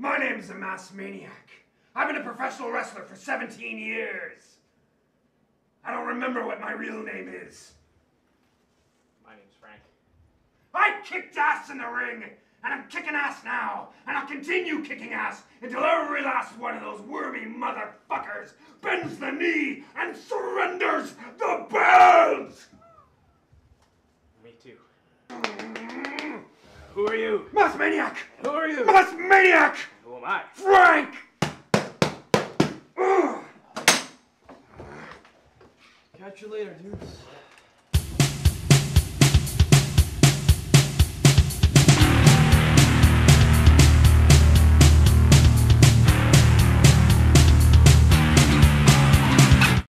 My name's the Masked Maniac. I've been a professional wrestler for 17 years. I don't remember what my real name is. My name's Frank. I kicked ass in the ring, and I'm kicking ass now, and I'll continue kicking ass until every last one of those wormy motherfuckers bends the knee and Who are you? Masked Maniac! Who are you? Masked Maniac! Who am I? Frank! Catch you later, dudes.